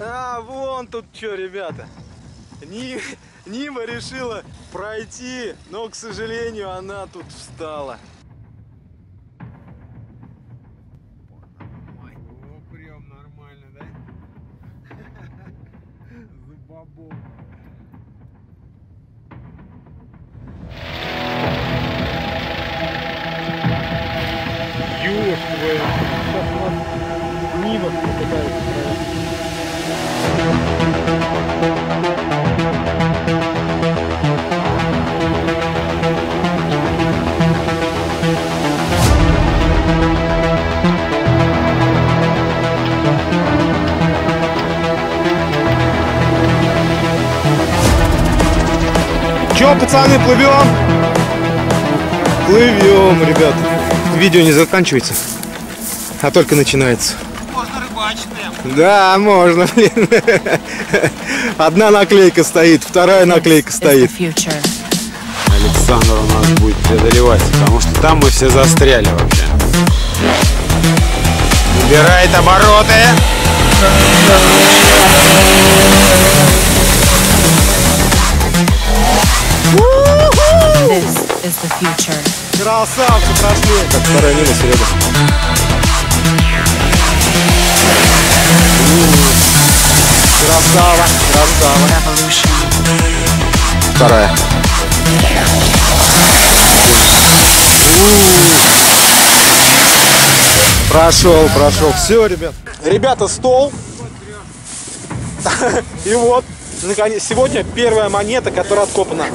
А, вон тут что, ребята. Ни- Нива решила пройти, но, к сожалению, она тут встала. Чё, пацаны, плывем? Плывем, ребят. Видео не заканчивается, а только начинается. Можно рыбачить прям. Да, можно, блин. Одна наклейка стоит, вторая наклейка стоит. Александр у нас будет преодолевать, потому что там мы все застряли вообще. Набирает обороты. This is the future. Красавцы прошли. Так, мимо, Серега. Красава, красава. Revolution. Вторая. Прошел, прошел. Все, ребят. Ребята, стол. И вот, наконец, сегодня первая монета, которая откопана.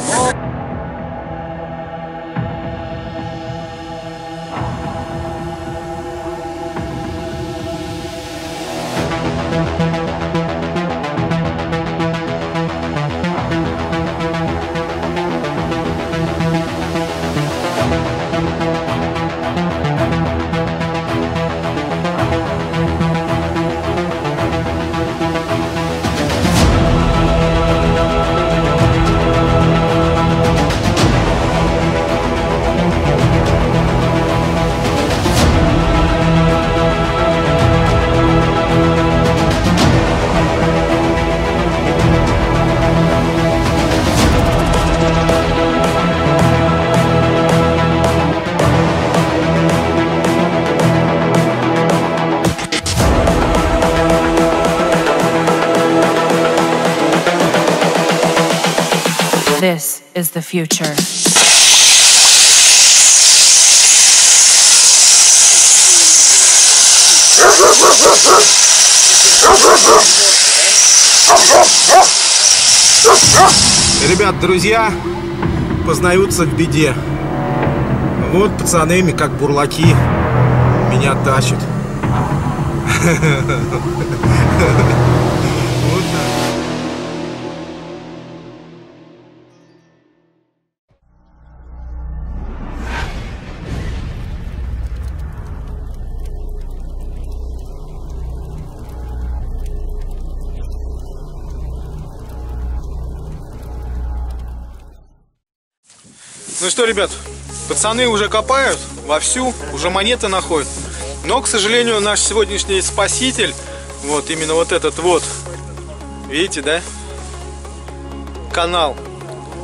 This is the future. Ребят, друзья познаются в беде. Вот пацаны, как бурлаки, меня тащат. Ну что, ребят, пацаны уже копают вовсю, уже монеты находят. Но, к сожалению, наш сегодняшний спаситель, вот именно вот этот вот, видите, да? Канал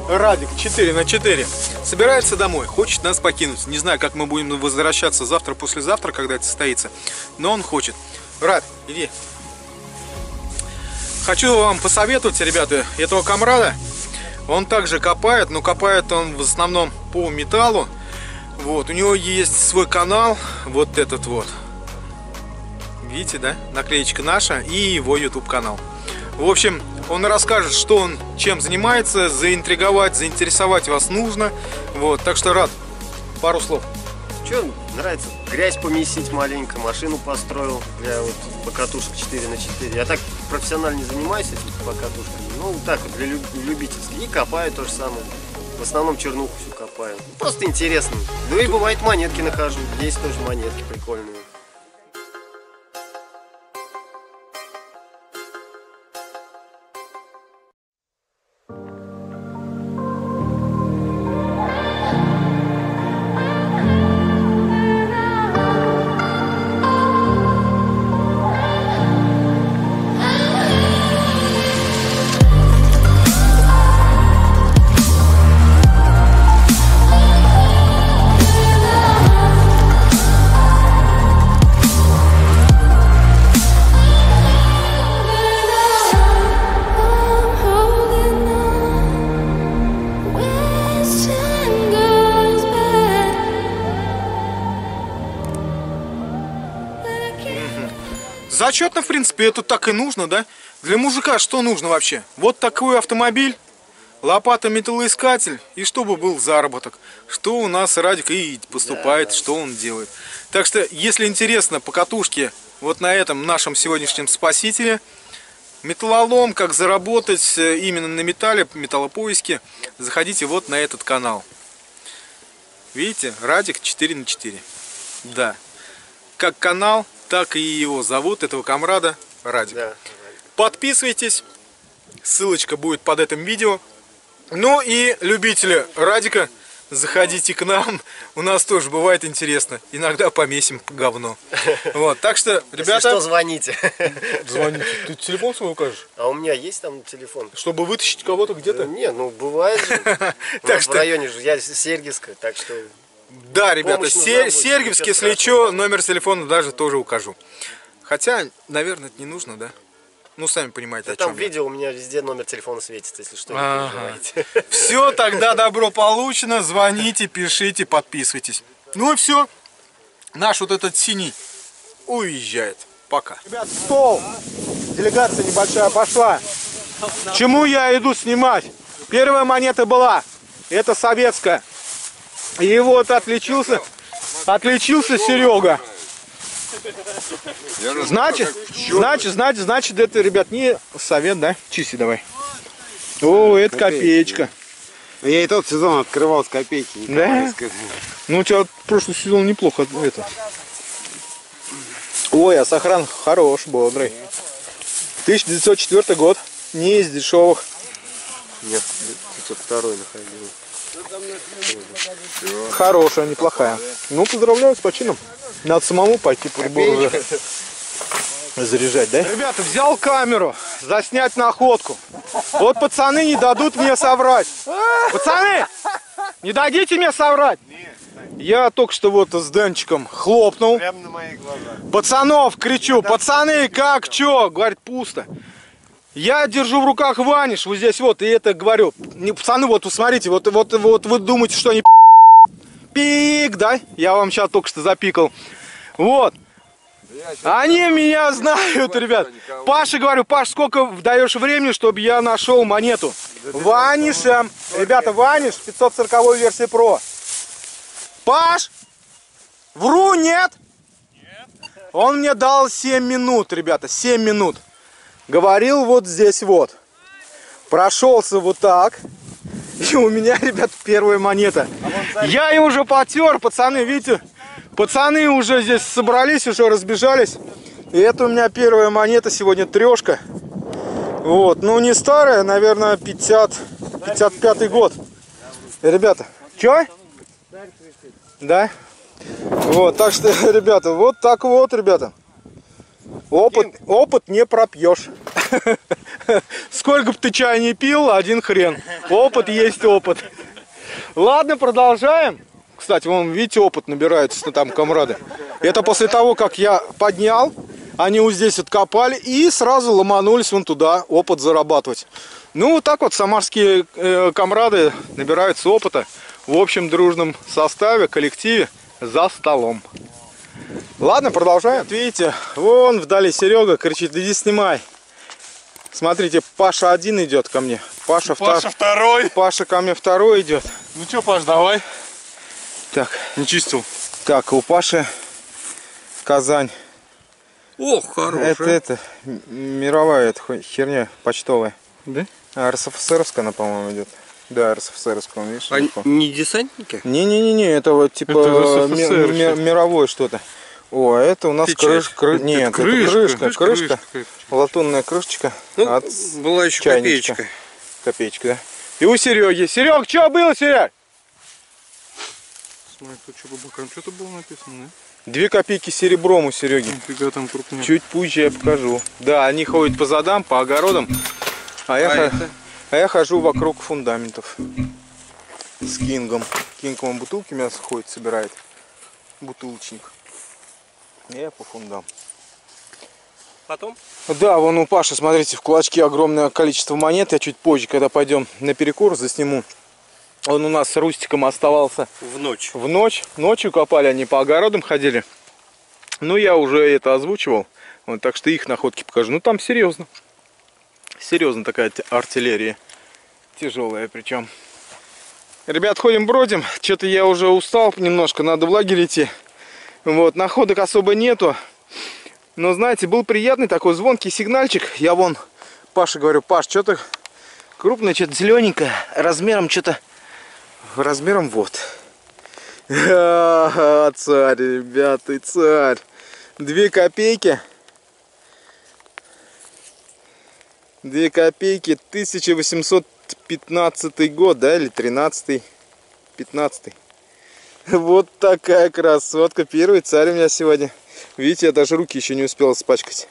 Радик 4 на 4 собирается домой, хочет нас покинуть. Не знаю, как мы будем возвращаться завтра, послезавтра, когда это состоится, но он хочет. Рад, иди. Хочу вам посоветовать, ребята, этого комрада. Он также копает, но копает он в основном по металлу. Вот, у него есть свой канал, вот этот вот. Видите, да? Наклеечка наша и его YouTube канал. В общем, он расскажет, что он чем занимается, заинтриговать, заинтересовать вас нужно. Вот, так что рад. Пару слов. Че, нравится грязь помесить маленько, машину построил для вот покатушек 4 на 4. Я так профессионально не занимаюсь этим покатушками, ну так вот, для люб- любительских. И копаю то же самое. В основном чернуху всю копаю. Просто интересно. Да и бывает монетки нахожу. Есть тоже монетки прикольные. Зачетно, в принципе, это так и нужно, да? Для мужика что нужно вообще? Вот такой автомобиль, лопата металлоискатель, и чтобы был заработок. Что у нас Радик и поступает, что он делает. Так что, если интересно по катушке, вот на этом нашем сегодняшнем спасителе, металлолом, как заработать э, именно на металле, металлопоиске, заходите вот на этот канал. Видите, Радик 4 на 4. Да. Как канал, так и его зовут, этого комрада Радик. Да. Подписывайтесь, ссылочка будет под этим видео. Ну и любители Радика, заходите к нам, у нас тоже бывает интересно. Иногда помесим говно. Вот, так что, Если ребята, что, звоните. звоните. Ты телефон свой укажешь? А у меня есть там телефон? Чтобы вытащить кого-то где-то? Не, ну бывает же. Так в что- районе же, я Сергиевская, так что Да, ребята, Се- ничего если что, номер телефона даже тоже укажу. Хотя, наверное, это не нужно, да? Ну, сами понимаете, Да о там чем в видео у меня везде номер телефона светится, если что, не Ага. Все, тогда добро получено. Звоните, пишите, подписывайтесь. Ну и все. Наш вот этот синий уезжает. Пока. Ребят, стол. Делегация небольшая пошла. Чему я иду снимать? Первая монета была. Это советская. И вот отличился, отличился Серега. Значит, значит, значит, значит, это, ребят, не совет, да? Чиси давай. О, это копеечка. Я и тот сезон открывал с копейки. Николаевской. Ну, у тебя прошлый сезон неплохо это. Ой, а сохран хорош, бодрый. 1904 год. Не из дешевых. Нет, 502 находил. Хорошая, неплохая. Ну, поздравляю с почином. Надо самому пойти прибор уже заряжать, да? Ребята, взял камеру, заснять находку. Вот пацаны не дадут мне соврать. Пацаны, не дадите мне соврать? Я только что вот с Денчиком хлопнул. Прямо на моих глазах. Пацанов кричу, пацаны, как, чё? Говорит, пусто. Я держу в руках ваниш, вот здесь вот, и это говорю. Не, пацаны, вот, смотрите, вот, вот, вот вы думаете, что они пик, да? Я вам сейчас только что запикал. Вот. Они меня знают, ребят. Паша, говорю, Паш, сколько даешь времени, чтобы я нашел монету? Ванишем. Ребята, Ваниш, 540 версия Pro. Паш, вру, нет? Он мне дал 7 минут, ребята, 7 минут. Говорил вот здесь вот. Прошелся вот так. И у меня, ребят, первая монета. Я ее уже потер, пацаны, видите? Пацаны уже здесь собрались, уже разбежались. И это у меня первая монета сегодня трешка. Вот, ну не старая, наверное, 50, 55 год. Ребята, чё? Да? Вот, так что, ребята, вот так вот, ребята. Опыт, опыт не пропьешь. Сколько бы ты чая не пил, один хрен. Опыт есть опыт. Ладно, продолжаем. Кстати, вон, видите, опыт набирается там комрады. Это после того, как я поднял, они вот здесь откопали и сразу ломанулись вон туда опыт зарабатывать. Ну, вот так вот самарские э, комрады набираются опыта в общем дружном составе, коллективе за столом. Ладно, продолжаем. Вот видите, вон вдали Серега кричит, иди снимай. Смотрите, Паша один идет ко мне. Паша, Паша втор- второй. Паша ко мне второй идет. Ну чё, Паш, давай. Так, Не чистил. так, у Паши Казань. Ох, хороший. Это, это, мировая эта ху- херня почтовая. Да? А, РСФСРовская она, по-моему, идет. Да, РСФСРовская, вон, видишь? А телефон. не десантники? Не-не-не, это вот типа Это ми- ми- что-то. мировое что-то. О, а это у нас крыш, кры- Это Нет, это крышка. крышка, Крышка, крышка, крышка. латунная крышечка Ну, от была еще чайничка. копеечка. копеечка, да? И у Сереги. Серег, что было, Серег? Смотри, тут что по бокам что-то было написано, да? Две копейки серебром у Сереги. Нифига там крупнее. Чуть позже я покажу. Да, они ходят по задам, по огородам, а я, А хо- это? А я хожу вокруг фундаментов с Кингом. Кинг он бутылки мясо ходит, собирает. Бутылочник. Я по фундам. Потом? Да, вон у Паши, смотрите, в кулачке огромное количество монет. Я чуть позже, когда пойдем на перекур, засниму. Он у нас с Рустиком оставался В ночь. в ночь. Ночью копали, они по огородам ходили. Ну, я уже это озвучивал. Вот, так что их находки покажу. Ну там серьезно. Серьезно такая артиллерия. Тяжелая причем. Ребят, ходим бродим. Что-то я уже устал немножко, надо в лагерь идти. Вот, находок особо нету. Но знаете, был приятный такой звонкий сигнальчик. Я вон Паше говорю, Паш, что-то крупное, что-то зелененькое. Размером что-то... Размером вот. Ха-ха, царь, ребят, ты царь. Две копейки. Две копейки, 1815 год, да, или 13 15 Вот такая красотка. Первый царь у меня сегодня. Видите, я даже руки еще не успел испачкать.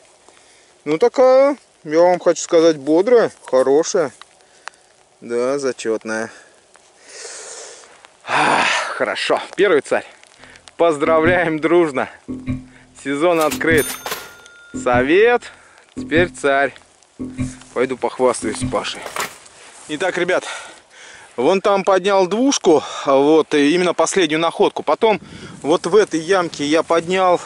Ну, такая, я вам хочу сказать, бодрая, хорошая. Да, зачетная. Хорошо, первый царь. Поздравляем дружно. Сезон открыт. Совет, теперь царь. Пойду похвастаюсь Пашей. Итак, ребят, вон там поднял двушку, а вот и именно последнюю находку. Потом вот в этой ямке я поднял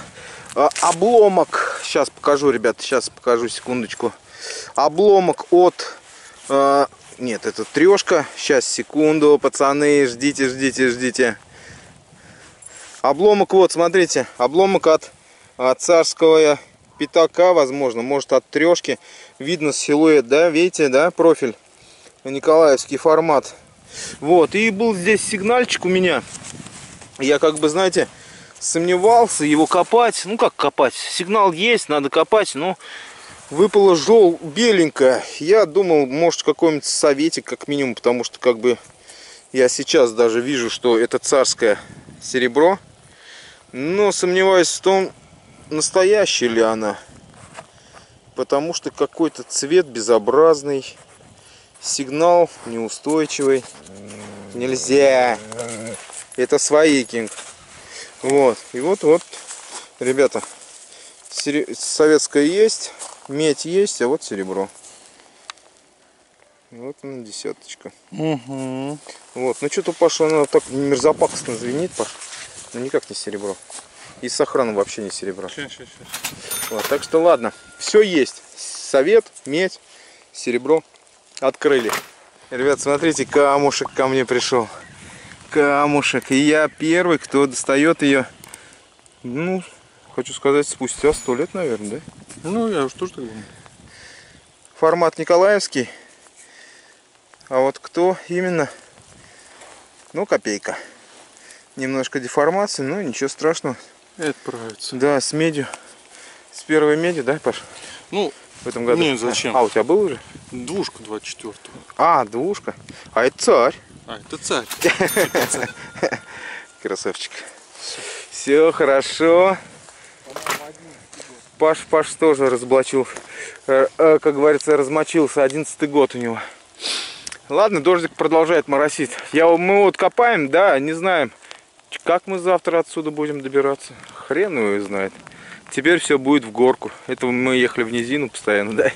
а, обломок. Сейчас покажу, ребят, сейчас покажу, секундочку. Обломок от... а, нет, это трешка. Сейчас, секунду, пацаны, ждите, ждите, ждите. Обломок, вот, смотрите, обломок от, от царского пятака, возможно, может от трешки. Видно силуэт, да, видите, да, профиль. Николаевский формат. Вот, и был здесь сигнальчик у меня. Я как бы, знаете, сомневался его копать. Ну, как копать? Сигнал есть, надо копать, но выпало жел беленькое. Я думал, может, какой-нибудь советик, как минимум, потому что, как бы, я сейчас даже вижу, что это царское серебро. Но сомневаюсь в том, настоящая ли она. Потому что какой-то цвет безобразный. Сигнал неустойчивый. Нельзя. Это свои кинг. Вот. И вот, вот, ребята, советская есть, медь есть, а вот серебро. Вот она десяточка. Угу. Вот, ну что-то, Паша, она так мерзопакостно звенит, Паш. Ну никак не серебро. И с охраной вообще не серебро. Сейчас, сейчас, сейчас. Вот, так что ладно, все есть. Совет, медь, серебро открыли. Ребят, смотрите, камушек ко мне пришел. Камушек. И я первый, кто достает ее. Ну, хочу сказать, спустя сто лет, наверное, да? Ну, я уж тоже так думаю. Формат Николаевский. А вот кто именно? Ну, копейка. Немножко деформации, но ничего страшного. Это правится. Да, с медью. С первой медью, да, Паш? Ну, В этом году. Не, зачем? А, у тебя был уже? двушка 24 А, двушка. А это царь. А, это царь. Красавчик. Все хорошо. Паш, Паш тоже разоблачил, э, э, как говорится, размочился. Одиннадцатый год у него. Ладно, дождик продолжает моросить. Я, мы вот копаем, да, не знаем, как мы завтра отсюда будем добираться. Хрен его знает. Теперь все будет в горку. Это мы ехали в низину постоянно, да?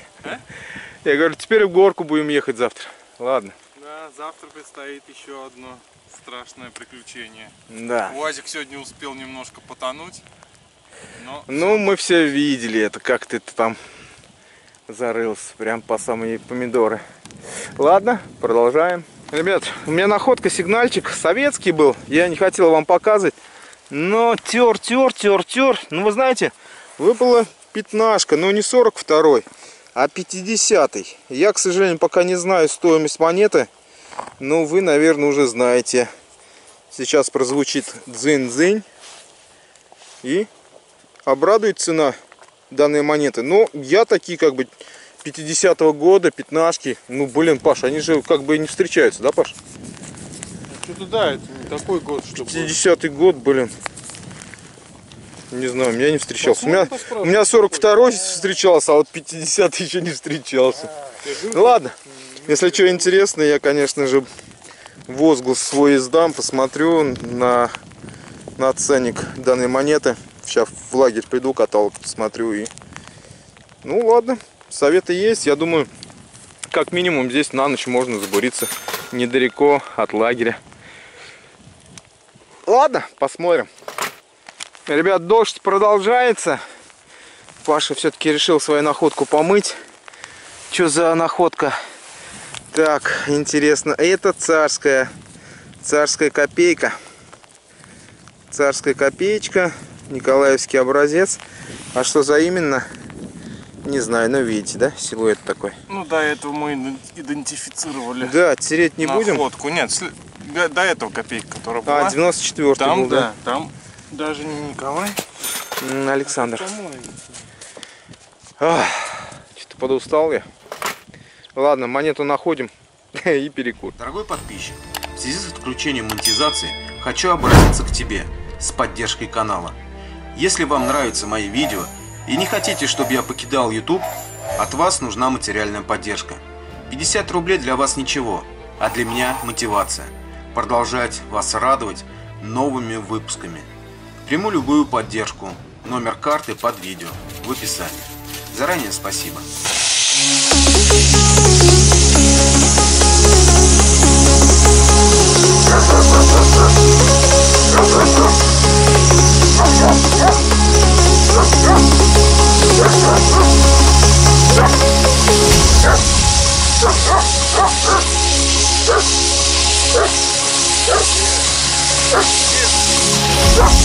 Я говорю, теперь в горку будем ехать завтра. Ладно. Да, завтра предстоит еще одно страшное приключение. Да. Уазик сегодня успел немножко потонуть. Но Ну, мы все видели это, как ты там зарылся, прям по самые помидоры. Ладно, продолжаем. Ребят, у меня находка сигнальчик советский был, я не хотел вам показывать, но тер, тер, тер, тер. Ну, вы знаете, выпала пятнашка, но не 42 а 50 -й. Я, к сожалению, пока не знаю стоимость монеты, но вы, наверное, уже знаете. Сейчас прозвучит дзынь-дзынь и обрадует цена данной монеты. Но я такие как бы 50-го года, пятнашки, ну блин, Паш, они же как бы не встречаются, да, Паш? что-то да, это не такой год, чтобы... 50-й год, блин. Не знаю, меня не встречался. У меня, у меня 42-й встречался, а вот 50-й еще не встречался. Ну ладно, если что интересно, я, конечно же, возглас свой издам, посмотрю на, на ценник данной монеты. Сейчас в лагерь приду, каталог посмотрю и... Ну ладно, советы есть. Я думаю, как минимум здесь на ночь можно забуриться недалеко от лагеря. Ладно, посмотрим. Ребят, дождь продолжается. Паша все-таки решил свою находку помыть. Что за находка? Так, интересно. Это царская. Царская копейка. Царская копеечка. Николаевский образец. А что за именно? Не знаю, но видите, да? Силуэт такой. Ну, до этого мы иден- идентифицировали Да, тереть не будем. находку. Нет, до, до этого копейка, которая была. А, 94 Там, был, да, да? там даже не Николай. Александр. Что-то подустал я. Ладно, монету находим и перекур. Дорогой подписчик, в связи с отключением монетизации хочу обратиться к тебе с поддержкой канала. Если вам нравятся мои видео и не хотите, чтобы я покидал YouTube, от вас нужна материальная поддержка. 50 рублей для вас ничего, а для меня мотивация. Продолжать вас радовать новыми выпусками. Приму любую поддержку. Номер карты под видео в описании. Заранее спасибо.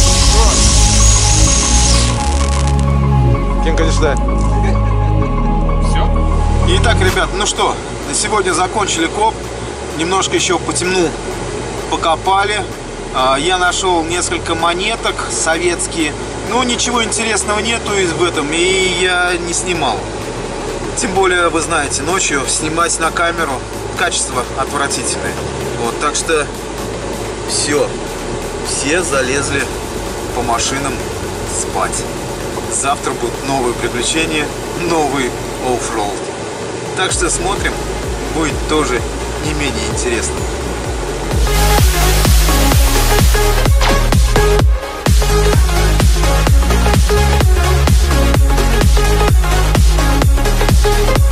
Кенка, иди сюда. Все? Итак, ребят, ну что, на сегодня закончили коп. Немножко еще по темну покопали. А, Я нашел несколько монеток советские. Ну, ничего интересного нету из- в этом, и я не снимал. Тем более, вы знаете, ночью снимать на камеру качество отвратительное. Вот, так что все. Все залезли по машинам, спать. Завтра будут новые приключения, новый оффроуд. Так что смотрим, будет тоже не менее интересно. We'll be right back.